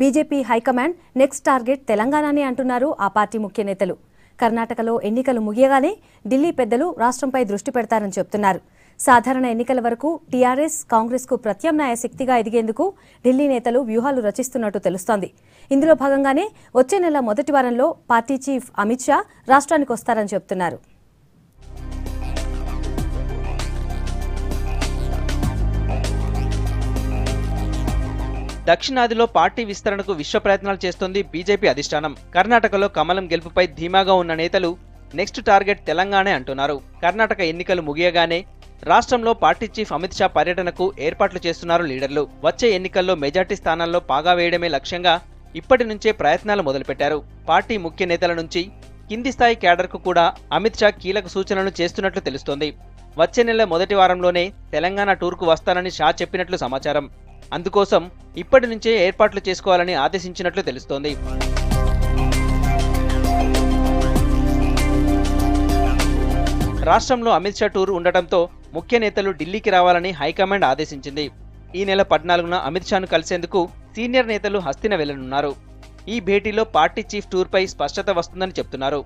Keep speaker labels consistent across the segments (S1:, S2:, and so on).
S1: BJP high command next target తెలంగాణనే అంటున్నారు ఆ party ముఖ్య నేతలు. కర్ణాటకలో ఎన్నికలు ముగియగానే ఢిల్లీ పెద్దలు రాష్ట్రంపై దృష్టి పెడతారని చెబుతున్నారు సాధారణ ఎన్నికల వరకు టీఆర్ఎస్ కాంగ్రెస్కు ప్రత్యామ్నాయ శక్తిగా ఎదిగేందుకు ఢిల్లీ నేతలు వ్యూహాలు రచిస్తున్నట్టు తెలుస్తోంది. ఇందులో భాగంగానే వచ్చే నెల మొదటి వారంలో పార్టీ చీఫ్ అమిత్ షా రాష్ట్రానికి వస్తారని చెబుతున్నారు
S2: దక్షిణాదిలో పార్టీ విస్తరణకు విశ్వ ప్రయత్నాలు చేస్తోంది బీజేపీ అధిష్టానం. కర్ణాటకలో కమలం గెలుపుపై ధీమాగా ఉన్న నేతలు నెక్స్ట్ టార్గెట్ తెలంగాణే అంటున్నారు. కర్ణాటక ఎన్నికలు ముగియగానే రాష్ట్రంలో పార్టీ చీఫ్ అమిత్ షా పర్యటనకు ఏర్పాట్లు చేస్తున్నారు లీడర్లు. వచ్చే ఎన్నికల్లో మెజార్టీ స్థానాల్లో పాగా వేయడమే లక్ష్యంగా ఇప్పటి నుంచే ప్రయత్నాలు మొదలుపెట్టారు. పార్టీ ముఖ్య నేతల నుంచి కింది స్థాయి క్యాడర్కు కూడా అమిత్ షా కీలక సూచనలు చేస్తున్నట్లు తెలుస్తోంది. వచ్చే నెల మొదటి వారంలోనే తెలంగాణ టూర్కు వస్తానని షా చెప్పినట్లు సమాచారం. అందుకోసం ఇప్పటి నుంచే ఏర్పాట్లు చేసుకోవాలని ఆదేశించినట్లు తెలుస్తోంది. రాష్ట్రంలో అమిత్ షా టూర్ ఉండటంతో ముఖ్య నేతలు ఢిల్లీకి రావాలని హైకమాండ్ ఆదేశించింది. ఈ నెల పద్నాలుగున అమిత్ షాను కలిసేందుకు సీనియర్ నేతలు హస్తిన వెళ్ళనున్నారు. ఈ భేటీలో పార్టీ చీఫ్ టూర్పై స్పష్టత వస్తుందని చెప్తున్నారు.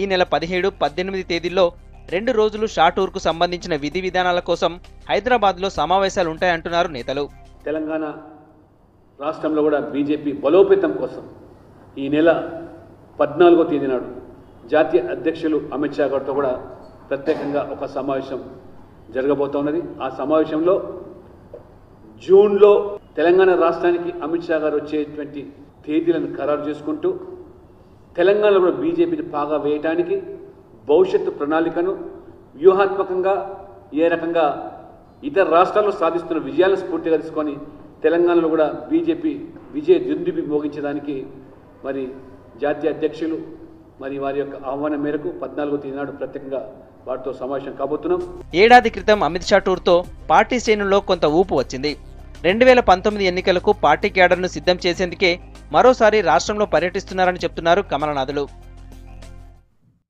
S2: ఈ నెల పదిహేడు పద్దెనిమిది తేదీల్లో రెండు రోజులు షా టూర్కు సంబంధించిన విధి విధానాల కోసం హైదరాబాద్లో సమావేశాలు ఉంటాయంటున్నారు నేతలు.
S3: తెలంగాణ రాష్ట్రంలో కూడా బీజేపీ బలోపేతం కోసం ఈ నెల పద్నాలుగో తేదీ నాడు జాతీయ అధ్యక్షులు అమిత్ షా గారితో కూడా ప్రత్యేకంగా ఒక సమావేశం జరగబోతున్నది ఆ సమావేశంలో జూన్లో తెలంగాణ రాష్ట్రానికి అమిత్ షా గారు వచ్చేటువంటి తేదీలను ఖరారు చేసుకుంటూ తెలంగాణలో కూడా బీజేపీని పాగా వేయటానికి భవిష్యత్తు ప్రణాళికను వ్యూహాత్మకంగా ఏ రకంగా ఇతర రాష్ట్రాల్లో సాధిస్తున్న విజయాలను స్ఫూర్తిగా తీసుకొని తెలంగాణలో కూడా బీజేపీ విజయ దుందుబి మోగించడానికి మరి జాతీయ అధ్యక్షులు మరి వారి యొక్క ఆహ్వానం మేరకు పద్నాలుగో తేదీ నాడు ప్రత్యేకంగా వారితో సమావేశం కాబోతున్నాం.
S2: ఏడాది క్రితం అమిత్ షా టూర్తో పార్టీ శ్రేణుల్లో కొంత ఊపు వచ్చింది. రెండు వేల పంతొమ్మిది ఎన్నికలకు పార్టీ క్యాడర్ను సిద్ధం చేసేందుకే మరోసారి రాష్ట్రంలో పర్యటిస్తున్నారని చెప్తున్నారు కమలనాథులు.